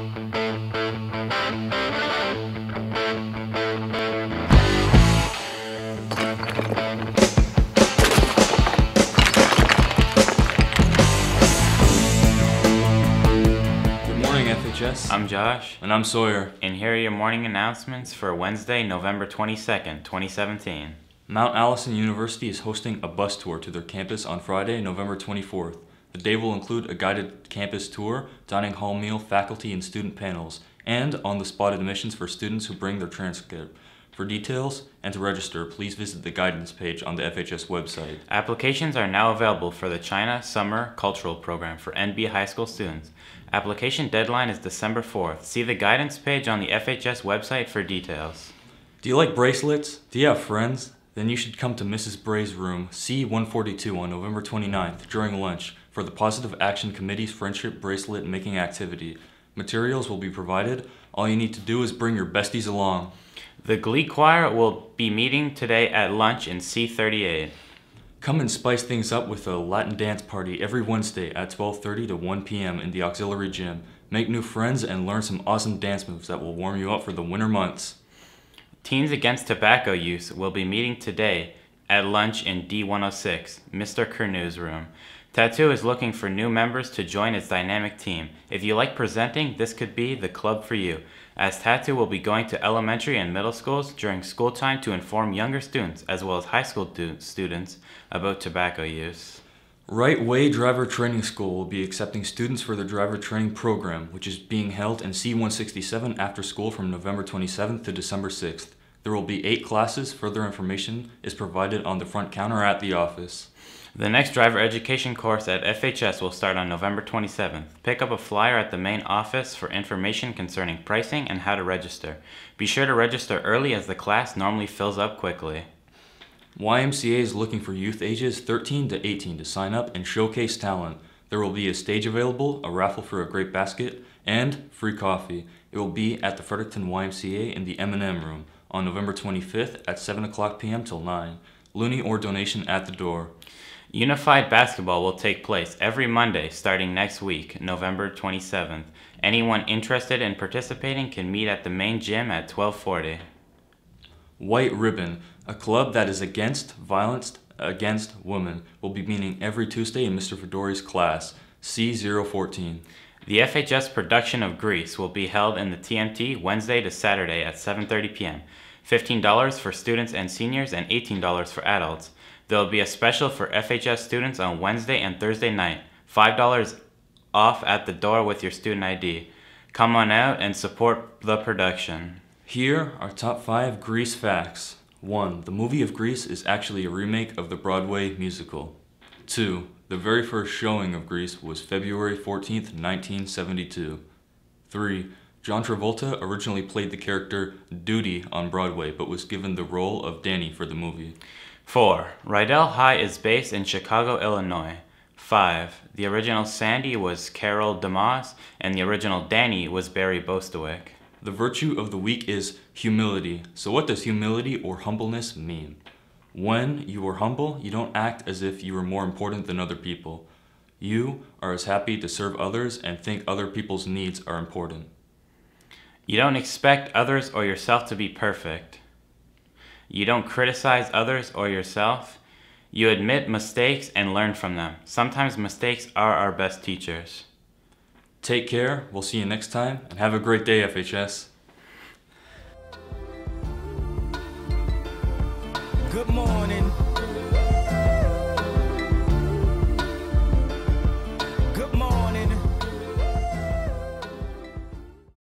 Good morning, FHS. I'm Josh, and I'm Sawyer. and here are your morning announcements for Wednesday, November 22nd, 2017. Mount Allison University is hosting a bus tour to their campus on Friday, November 24th. The day will include a guided campus tour, dining hall meal, faculty and student panels, and on the spot admissions for students who bring their transcript. For details and to register, please visit the guidance page on the FHS website. Applications are now available for the China Summer Cultural Program for NB high school students. Application deadline is December 4th. See the guidance page on the FHS website for details. Do you like bracelets? Do you have friends? Then you should come to Mrs. Bray's room, C142, on November 29th during lunch for the Positive Action Committee's Friendship Bracelet Making Activity. Materials will be provided. All you need to do is bring your besties along. The Glee Choir will be meeting today at lunch in C38. Come and spice things up with a Latin dance party every Wednesday at 12:30 to 1 p.m. in the auxiliary gym. Make new friends and learn some awesome dance moves that will warm you up for the winter months. Teens Against Tobacco Use will be meeting today at lunch in D106, Mr. Kernew's room. Tattoo is looking for new members to join its dynamic team. If you like presenting, this could be the club for you, as Tattoo will be going to elementary and middle schools during school time to inform younger students as well as high school students about tobacco use. Right Way Driver Training School will be accepting students for their driver training program, which is being held in C167 after school from November 27th to December 6th. There will be eight classes. Further information is provided on the front counter at the office. The next driver education course at FHS will start on November 27th. Pick up a flyer at the main office for information concerning pricing and how to register. Be sure to register early as the class normally fills up quickly. YMCA is looking for youth ages 13 to 18 to sign up and showcase talent. There will be a stage available, a raffle for a great basket, and free coffee. It will be at the Fredericton YMCA in the M&M room on November 25th at 7 o'clock p.m. till 9. Loonie or donation at the door. Unified basketball will take place every Monday starting next week, November 27th. Anyone interested in participating can meet at the main gym at 1240. White Ribbon, a club that is against violence against women, will be meeting every Tuesday in Mr. Fedori's class, C014. The FHS production of Grease will be held in the TMT Wednesday to Saturday at 7:30 p.m. $15 for students and seniors and $18 for adults. There will be a special for FHS students on Wednesday and Thursday night. $5 off at the door with your student ID. Come on out and support the production. Here are top 5 Grease facts. 1. The movie of Grease is actually a remake of the Broadway musical. 2. The very first showing of Grease was February 14th, 1972. 3. John Travolta originally played the character Doody on Broadway but was given the role of Danny for the movie. 4. Rydell High is based in Chicago, Illinois. 5. The original Sandy was Carole Demas, and the original Danny was Barry Bostwick. The virtue of the week is humility. So, what does humility or humbleness mean? When you are humble, you don't act as if you are more important than other people. You are as happy to serve others and think other people's needs are important. You don't expect others or yourself to be perfect. You don't criticize others or yourself. You admit mistakes and learn from them. Sometimes mistakes are our best teachers. Take care, we'll see you next time, and have a great day, FHS. Good morning.